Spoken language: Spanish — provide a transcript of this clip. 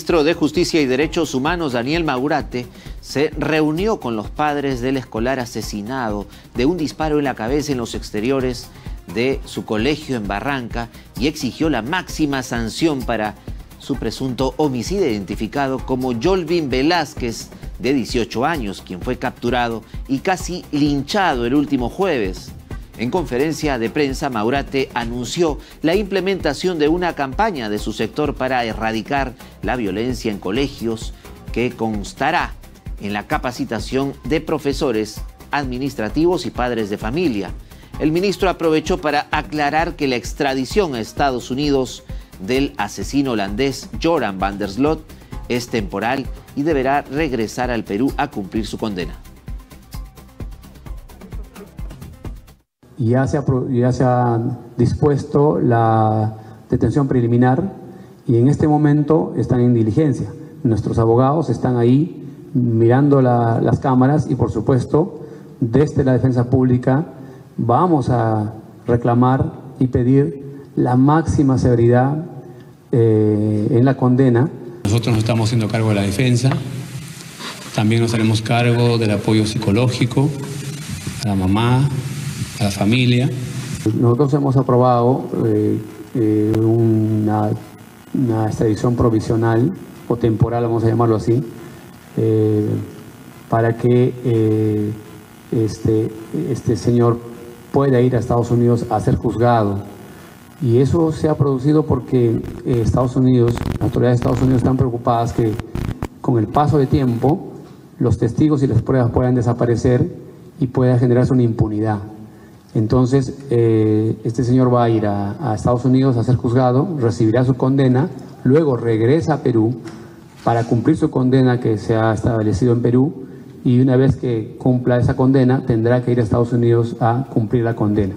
ministro de Justicia y Derechos Humanos, Daniel Maurate, se reunió con los padres del escolar asesinado de un disparo en la cabeza en los exteriores de su colegio en Barranca y exigió la máxima sanción para su presunto homicidio identificado como Jolvin Velázquez, de 18 años, quien fue capturado y casi linchado el último jueves. En conferencia de prensa, Maurate anunció la implementación de una campaña de su sector para erradicar la violencia en colegios que constará en la capacitación de profesores administrativos y padres de familia. El ministro aprovechó para aclarar que la extradición a Estados Unidos del asesino holandés Joran van der Slot es temporal y deberá regresar al Perú a cumplir su condena. Ya se, ha, ya se ha dispuesto la detención preliminar y en este momento están en diligencia. Nuestros abogados están ahí mirando las cámaras y por supuesto desde la defensa pública vamos a reclamar y pedir la máxima severidad eh, en la condena. Nosotros nos estamos haciendo cargo de la defensa, también nos haremos cargo del apoyo psicológico a la mamá, la familia. Nosotros hemos aprobado eh, eh, una, extradición provisional o temporal, vamos a llamarlo así, eh, para que este, este señor pueda ir a Estados Unidos a ser juzgado. Y eso se ha producido porque Estados Unidos, las autoridades de Estados Unidos están preocupadas que con el paso de tiempo los testigos y las pruebas puedan desaparecer y pueda generarse una impunidad. Entonces, eh, este señor va a ir a, Estados Unidos a ser juzgado, recibirá su condena, luego regresa a Perú para cumplir su condena que se ha establecido en Perú y una vez que cumpla esa condena tendrá que ir a Estados Unidos a cumplir la condena.